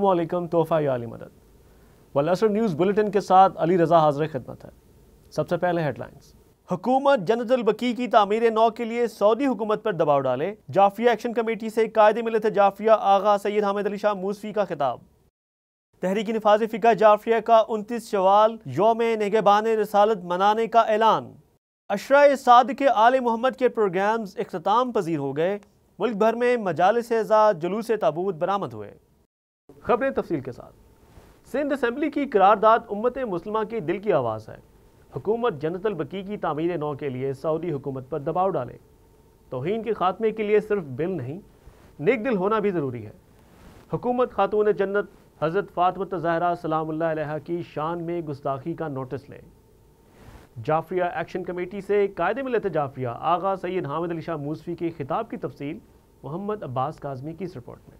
वालेकुम तोहफ़ा याली मदद। वलसर न्यूज़ बुलेटिन के साथ अली रज़ा हाजिर खिदमत है। सबसे पहले हेडलाइंस। हुकूमत जनतल बकी की तामीर नौ के लिए सऊदी हुकूमत पर दबाव डाले। जाफिया एक्शन कमेटी से कायदे मिलत जाफिया आगा सैयद हामिद अली शाह मूसफी का खिताब। तहरीकी नफाज फ़िका जाफिया का उनतीस शवाल योम निगबान रसालत मनाने का ऐलान। अशरा साद के आल मोहम्मद के प्रोग्राम्स अख्ताम पजीर हो गए। मुल्क भर में मजालस जुलूस ताबूत बरामद हुए। खबरें तफसील के साथ। सिंध असम्बली की करारदाद उम्मत मुसलमा की दिल की आवाज़ है। हुकूमत जनतल बकी की तामीर नौ के लिए सऊदी हुकूमत पर दबाव डाले। तोहन के खात्मे के लिए सिर्फ़ बिल नहीं, नेक दिल होना भी ज़रूरी है। हुकूमत खातून जन्नत हज़रत फ़ातमत ज़हरा सलाम की शान में गुस्ताखी का नोटिस ले। जाफिया एक्शन कमेटी से कायदे मिलत जाफिया आगा सैद हामिद अली शाह मूसफी के खिताब की तफसील, मोहम्मद अब्बास काजमी की इस रिपोर्ट में।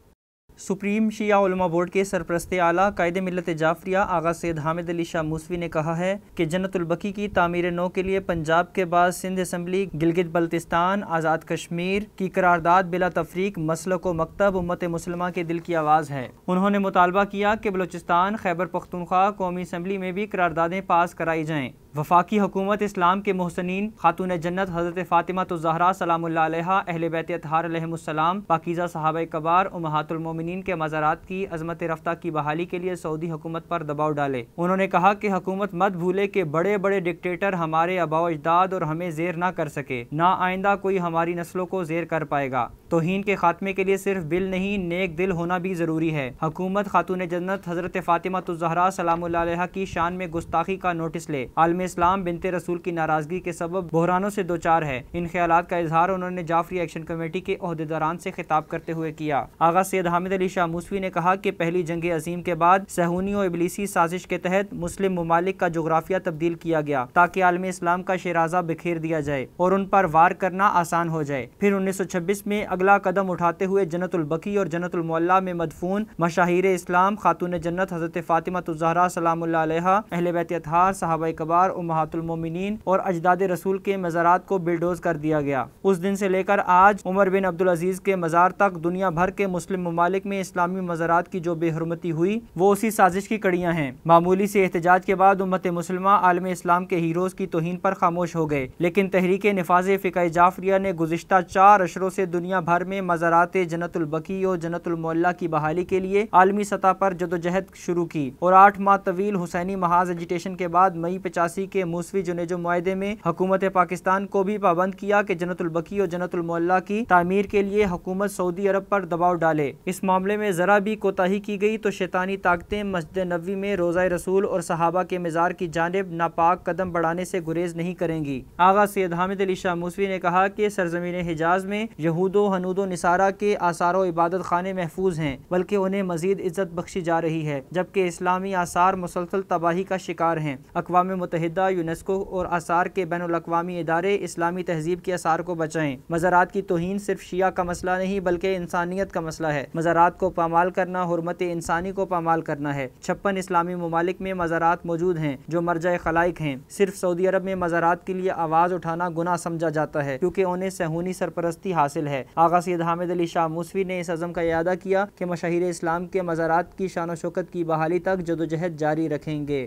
सुप्रीम शिया बोर्ड के सरप्रस्त आला कायद मिलत जाफरिया, आगा सैद हामिद अली शाह मूसवी ने कहा है कि जनतुलबकी की तामीर नो के लिए पंजाब के बाद सिंध असम्बली, गिलगित बल्तिस्तान, आज़ाद कश्मीर की करारदाद बिला तफरीक मसल को मकतब उम्मत मुसलमा के दिल की आवाज़ है। उन्होंने मुतालबा किया कि बलोचिस्तान, खैबर पख्तनख्वा कौमी असम्बली में भी करारदादें पास कराई जाएँ। वफाकी हुकूमत इस्लाम के मोहसनीन खातून जन्नत हज़रत फ़ातिमा तो जहरा सलाम अहल बैत अतहारसलाम पाकिज़ा साहब कबार उमहातुलमोमिन के मज़ारात की, अजमत रफ्ता की बहाली के लिए सऊदी हुकूमत पर दबाव डाले। उन्होंने कहा कि हुकूमत मत भूले कि बड़े बड़े डिक्टेटर हमारे अबाव अजदाद और हमें जेर ना कर सके। ना आइंदा कोई हमारी नस्लों को जेर कर पाएगा। तोहन के खात्मे के लिए सिर्फ़ बिल नहीं, नेक दिल होना भी ज़रूरी है। हुकूमत खातून जन्नत हज़रत फ़ातिमा तो जहरा सलाम की शान में गुस्ताखी का नोटिस ले। आलम इस्लाम बिनते रसूल की नाराज़गी के सबब बहरानों से दो चार है। इन ख्याल का इजहार उन्होंने जाफरी एक्शन कमेटी के अहदेदारान से खिताब करते हुए किया। आगा सैद हामिद अली शाह मूसवी ने कहा की पहली जंग अजीम के बाद सहूनी और इबलीसी साजिश के तहत मुस्लिम ममालिक का जोग्राफिया तब्दील किया गया, ताकि आलम इस्लाम का शराजा बिखेर दिया जाए और उन पर वार करना आसान हो जाए। फिर उन्नीस सौ छब्बीस में अगला कदम उठाते हुए जन्नतुलबकी और जन्नतुलमल्ला में मदफून मशाहिर इस्लाम, खातून जन्नत हज़रत फ़ातिमा तजहरा सलाम अहल बैत साहब कबार उम्मातुलमोमिन और अजदाद रसूल के मज़ारात को बिल्डोज कर दिया गया। उस दिन से लेकर आज उमर बिन अब्दुल अज़ीज़ के मज़ार तक दुनिया भर के मुस्लिम ममालिक में इस्लामी मज़ारात की जो बेहरमती हुई, वो उसी साजिश की कड़ियाँ हैं। मामूली से एहतजाज के बाद उम्मत मुसलमा आलम इस्लाम के हीरोज़ की तोहन पर खामोश हो गए। लेकिन तहरीक नफाज फ़िका जाफरिया ने गुजशत चार अशरों से दुनिया भर में मज़ारात जनतुलबकी और जनतुलमल्ला की बहाली के लिए आलमी सतह पर जदोजहद शुरू की और आठ माह तवील हुसैनी महाज एजिटेशन के बाद मई पचासी के मूसवी जुनेजो माहे में हुकूमत पाकिस्तान को भी पाबंद किया कि जनतुलबकी और जनतुलमल्ला की तामीर के लिए हुकूमत सऊदी अरब पर दबाव डाले। इस मामले में जरा भी कोताही की गई तो शैतानी ताकतें मस्जिद नबी में रोज़ा रसूल और सहाबा के मज़ार की जानब नापाक कदम बढ़ाने से गुरेज नहीं करेंगी। आगा सैद हामिद अली शाह मूसवी ने कहा कि सरजमीन हिजाज में यहूदो, हनूदो, निसारा के आसार इबादत खाने महफूज हैं, बल्कि उन्हें मजीद इज़्ज़त बख्शी जा रही है, जबकि इस्लामी आसार मुसलसल तबाही का शिकार हैं। अकवा मुतहदा यूनेस्को और आसार के बैन अवी इदारे इस्लामी तहजीब के आसार को बचाएँ। मज़ारात की तोहन सिर्फ़ शिया का मसला नहीं, बल्कि इंसानियत का मसला है। मज़ारात को पामाल करना, हरमत इंसानी को पामाल करना है। छप्पन इस्लामी ममालिक में मज़ारात मौजूद हैं, जो मरजा खलाइक हैं। सिर्फ़ सऊदी अरब में मज़ारात के लिए आवाज़ उठाना गुना समझा जाता है, क्योंकि उन्हें सहूनी सरपरस्ती हासिल है। आगा सैद हामिद अली शाह मूसवी ने इस अज़म का अदा किया कि मशहर इस्लाम के मज़ारात की शान शौकत की बहाली तक जदोजहद जारी रखेंगे।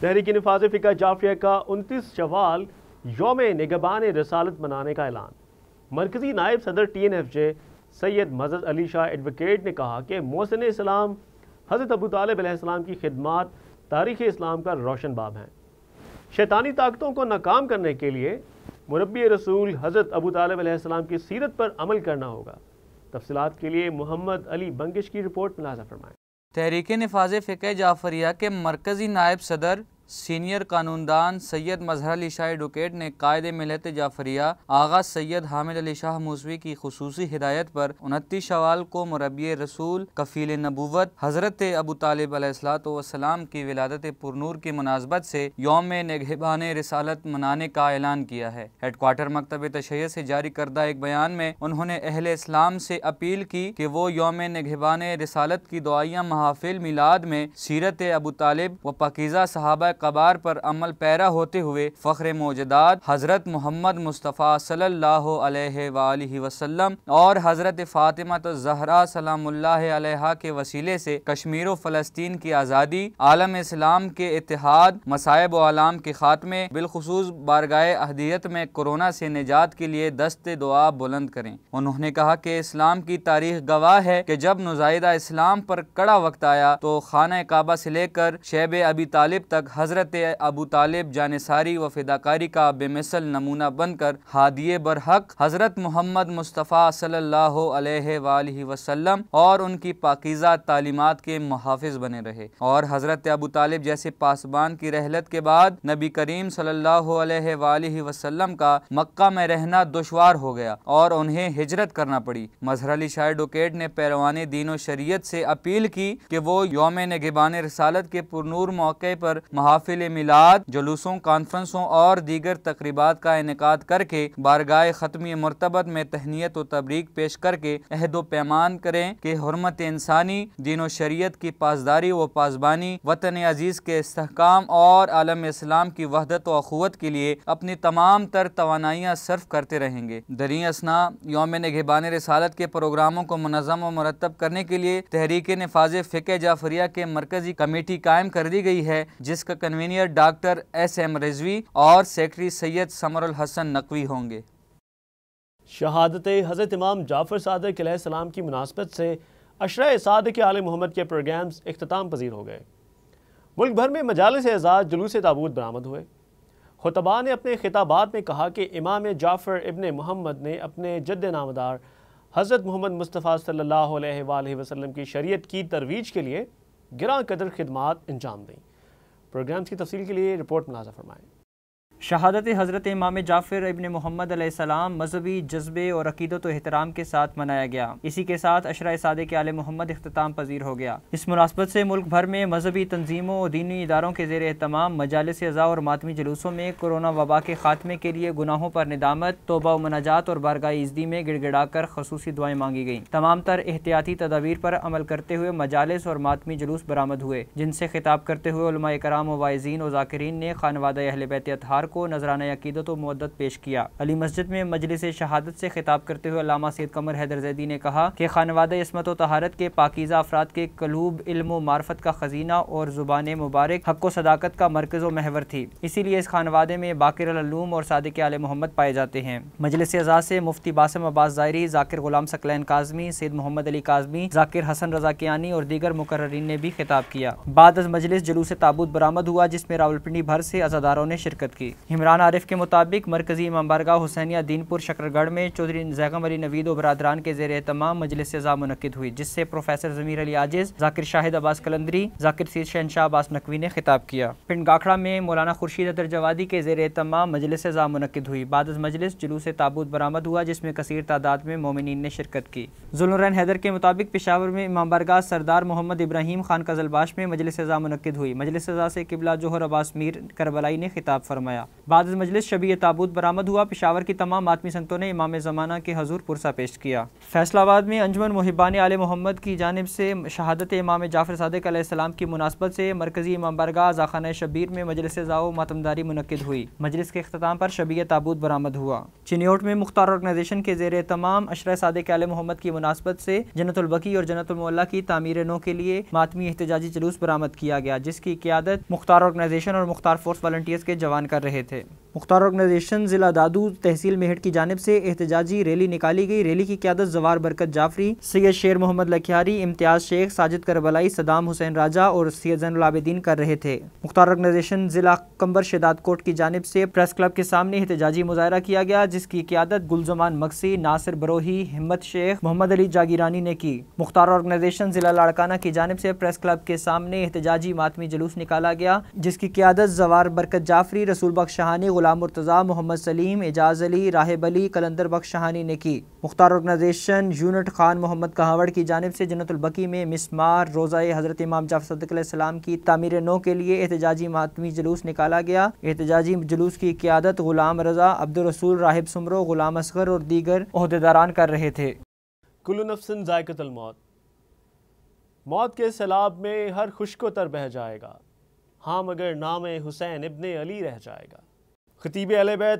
तहरीक नफाज फ़िका जाफिया का उनतीस शवाल योम निगबान रसालत मनाने का ऐलान। मरकज़ी नायब सदर T N F J Syed Majad Ali Shah advocate ने कहा कि मोहसिन इस्लाम, हज़रत अबू तालब की खिदमत तारीख़ इस्लाम का रोशन बाब हैं। शैतानी ताकतों को नाकाम करने के लिए मुरबी रसूल हज़रत अबू तालब की सीरत पर अमल करना होगा। तफसलत के लिए मोहम्मद अली बंगश की रिपोर्ट मिलाजा फरमाएँ। तहरीक नफाज फ़िक जाफरिया के मरकज़ी नायब सदर सीनियर कानूनदान सैयद मजहर अली शाह एडवोकेट ने कायद मिलत जाफरिया आगा सैयद हामिद अली शाह मूसवी की खसूसी हिदायत पर उनतीस शवाल को मुरबी रसूल कफ़ील नबूवत, हज़रत अबू तालब वसलाम की विलादत पुरनूर की मुनासबत से योम नगहबान रसालत मनाने का ऐलान किया है। हेडकोार्टर मकतब तशैय से जारी करदा एक बयान में उन्होंने अहल इस्लाम से अपील की कि वो योम नगहबान रसालत की दुआया महाफिल, मिलाद में सीरत अबू तालब व पकीज़ा सहाबा कबार पर अमल पैरा होते हुए फ़ख्र मौजदात हज़रत मोहम्मद मुस्तफ़ा अलैहि वसल्लम और हज़रत फ़ातिमा जहरा के वसीले से कश्मीर फ़लस्तीन की आज़ादी, आलम इस्लाम के इतिहाद मसायब आलाम के ख़ात्मे, बिलखसूस बारगाह अहदियत में कोरोना से निजात के लिए दस्त दुआ बुलंद करें। उन्होंने कहा कि इस्लाम की तारीख गवाह है कि जब नुजाइदा इस्लाम पर कड़ा वक्त आया तो खाना काबा से लेकर शेब अबी तालिब तक हज़रत अबू तालिब जानसारी व फिदाकारी का बेमिसल नमूना बनकर हादिय बरहक हज़रत मोहम्मद मुस्तफ़ा सल्लल्लाहु अलैहि वसल्लम और उनकी पाकिज़ा तालीमत के मुहाफ़ बने रहे। और हज़रत अबू तालिब जैसे पासबान की रहलत के बाद नबी करीम सल्लल्लाहु अलैहि वसल्लम का मक्का में रहना दुशवार हो गया और उन्हें हिजरत करना पड़ी। मजहर अली शाह डोकेट ने पैरवान दीन शरीयत से अपील की कि वो योम नगबान रसालत के पुरनूर मौके पर महाफिल मिलाद, जुलूसों, कॉन्फ्रेंसों और दीगर तकरीबा का इनका करके बारगाह ख़त्मी मरतबत में तहनीत व तबरीक पेश करके अहद पैमान करें कि हरमत इंसानी, दीन शरीयत की पासदारी व पासबानी, वतन अज़ीज़ के इसकाम और आलम इस्लाम की वहदत व अखवत के लिए अपनी तमाम तर तोानाइयाँ सर्फ करते रहेंगे। दरी असना योम नगबान रसालत के प्रोग्रामों को मनज़म व मरतब करने के लिए तहरीक नफाज फ़िक जाफरिया के मरकज़ी कमेटी कायम कर दी गई है, जिसका convener doctor S M Rizvi और सेक्रटरी सैयद समर हसन नकवी होंगे। शहादत हज़रत इमाम जाफ़र सदक सलाम की मुनासबत से अशरा साद के आल मोहम्मद के प्रोग्राम्स अख्ताम पजीर हो गए। मुल्क भर में मजाल से एजाज जुलूस ताबूत बरामद हुए। खुतबा ने अपने खिताबात में कहा कि इमाम जाफ़र इबन मोहम्मद ने अपने जद नामदार हज़रत मोहम्मद मुस्तफ़ा अलैहि वसल्लम की शरीयत की तरवीज के लिए गिरा कदर खदमात अंजाम दी। प्रोग्राम्स की तफसील के लिए रिपोर्ट मुलाजा फरमाएँ। शहादत हज़रत इमाम जाफ़िर इबन मोहम्मद सलाम मजहबी जज्बे और अकीदत एहतराम के साथ मनाया गया। इसी के साथ अशरा साद के आल मोहम्मद अख्ताम पजीर हो गया। इस मुनासबत से मुल्क भर में मजहबी तनजीमों और दीनी इदारों के जेर तमाम मजालस अज़ा और मातमी जलूसों में कोरोना वबा के खात्मे के लिए गुनाहों पर निदामत, तोबा मनाजात और बारगाह इजदी में गिड़गिड़ा कर खसूसी दुआएँ मांगी गईं। तमाम तर एहतियाती तदावीर पर अमल करते हुए मजालस और मातमी जुलूस बरामद हुए, जिनसे खिताब करते हुए कराम वाइजीन और जाकरीन ने खानवाद अहल बैत अतहार को नजराना अकीदत मदत पेश किया। अली मस्जिद में मजलिस शहादत से खिताब करते हुए अलामा सैद कमर हैदर जैदी ने कहा कि खानवाद इसमत तहारत के पाकिज़ा अफराद के कलूब, इल्म मार्फत का खजीना और ज़ुबान मुबारक हक सदाकत का मरकज़ व महवर थी। इसीलिए इस खानवादे में बाकिरलूम और सादिक आल मोहम्मद पाए जाते हैं। मजलिस अजा से मुफ्ती बासम अब्बास ज़ायरी, जाकिर गुलाम सकलैन काजमी सैद मोहम्मद अली काजमी, जाकिर हसन रजा कियानी और दीगर मुकर्रीन ने भी खिताब किया। बाद मजलिस जुलूस ताबूत बरामद हुआ, जिसमें रावलपिंडी भर से अजादारों ने शिरकत की। इमरान आरिफ के मुताबिक मरकजी इमाम बारगाह हुसैनिया दीनपुर शकरगढ़ में चौधरी जैगम अली नवीद और बरदरान के जेर तमाम मजलिस मुनद हुई, जिससे प्रोफेसर जमीर अली आजिज, जाकिर शाहिद अब्बास कलंदरी, जाकिर सीर शहनशाह अब्बास नकवी ने खिताब किया। पिंड गाखड़ा में मौलाना खुर्शीद अदर जवादी के जेर तमाम मजलिस मुनद हुई। बाद मजलिस जुलूस ताबूत बरामद हुआ, जिसमें कसर तादाद में मोमिन ने शिरकत की। जुलरैन हैदर के मुताबिक पिशावर में इमाम बारगाह सरदार मोहम्मद इब्राहिम खान कजलबाश में मजलिस मुनद हुई। मजलिस से किबला जोहर अब्बास मीर करबलाई ने खिताब फरमाया। बाद मजलिस शबी ताबूत बरामद हुआ। पिशावर की तमाम मातमी संगतों ने इमाम ज़माना के हजूर पुरसा पेश किया। फैसलाबाद में अंजमन मुहिबान आल मोहम्मद की जानब से शहादत इमाम जाफ़र सदक की मुनासबत से मरकजी इमाम बरगाह जाखाना शबीर में मजलिस जाओ मातमदारी मुनद हुई। मजलिस के अख्ताम पर शबी ताबूत बरामद हुआ। चिन्योट में मुख्तार ऑर्गनाइजेशन के जेर तमाम अशर सदक आल मोहम्मद की मुनासबत से जनतुलबकी और जनतुल्ला की तमीर नो के लिए मातमी एहतजाजी जुलूस बरामद किया गया, जिसकी क्यादत मुख्तार ऑर्गनाइजेशन और मुख्तार फोर्स वॉल्टियर्स के जवान कर रहे थे। मुख्तार ऑर्गेनाइजेशन ज़िला दादू तहसील मेहट की जानब से एहतजाजी रैली निकाली गई। रैली की क्यादत जवार बरकत जाफरी, सैयद शेर मोहम्मद लखियारी, इम्तियाज़ शेख, साजिद करबलाई, सदाम हुसैन राजा और सैयद जैनलाबेदीन कर रहे थे। मुख्तार ऑर्गेनाइजेशन ज़िला कंबर शदाद कोट की जानब से प्रेस क्लब के सामने एहतजाजी मुजाहरा किया गया, जिसकी क्यादत गुलजमान मक्सी, नासिर बरोही, हिम्मत शेख, मोहम्मद अली जागीरानी ने की। मुख्तार ऑर्गेनाइजेशन ज़िला लाड़काना की जानब से प्रेस क्लब के सामने एहतजाजी मातमी जुलूस निकाला गया, जिसकी क्यादत जवार बरकत जाफरी, रसूल बख्श शहानी, गुलाम मुर्तज़ा मोहम्मद सलीम, एजाज अली, राहब अली, कलंदर बख्श शहानी ने की। मुख्तार ऑर्गेनाइजेशन यूनिट खान मोहम्मद कहावड़ की जानब से जनतुलबकी में मिसमार रोज़ा हज़रत इमाम जाफ़सलाम की तमीर नो के लिए एहतजाजी मातमी जुलूस निकाला गया। एहतजाजी जुलूस की क्यादत गुलाम रजा अब्दुलरसूल राहिब सुमरो, गुलाम असगर और दीगर अहदेदारान कर रहे थे। मौत। के सैलाब में हर खुशको तर बह जाएगा। हाँ मगर नाम हुसैन इब्न अली रह जाएगा। खतीब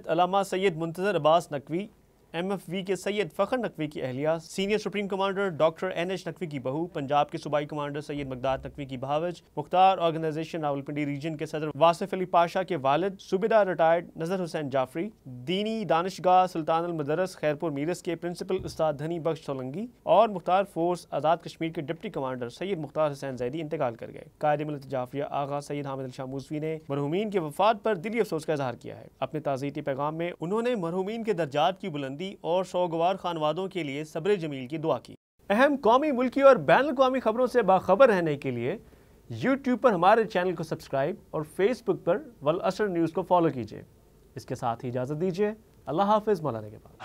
अलामा Syed Muntazir Abbas Naqvi M F V के सैयद फ़खर नकवी की अहलिया senior supreme commander doctor N H Naqvi की बहू, पंजाब के सूबाई कमांडर सैयद मकदार नकवी की भावज, मुख्तार ऑर्गेनाइजेशन रावलपिंडी रीजन के सदर वासिफ अली पाशा के वालिद, सूबेदार रिटायर्ड नज़र हुसैन जाफरी, दीनी दानिशगाह सुल्तान मदरस, खैरपुर मीरस के प्रिंसिपल उस्ताद धनी बख्श सोलंगी और मुख्तार फोर्स आज़ाद कश्मीर के डिप्टी कमांडर सैयद मुख्तार हुसैन जैदी इंतकाल कर गए। कायद मिलत जाफरिया आगा सैयद हामिद शाह मूसवी ने मरहूमिन के वफात पर दिली अफसोस का इजहार किया है। अपने ताज़ीती पैगाम में उन्होंने मरहूमिन के दर्जात की बुलंदी बुलंदी और सौगवार खानवादों के लिए सब्र जमील की दुआ की। अहम कौमी मुल्की और बैन अवी खबरों से बाखबर रहने के लिए यूट्यूब पर हमारे चैनल को सब्सक्राइब और फेसबुक पर वल असर न्यूज़ को फॉलो कीजिए। इसके साथ ही इजाज़त दीजिए। अल्लाह हाफिज़, मौलाना के बाद